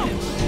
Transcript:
Damage.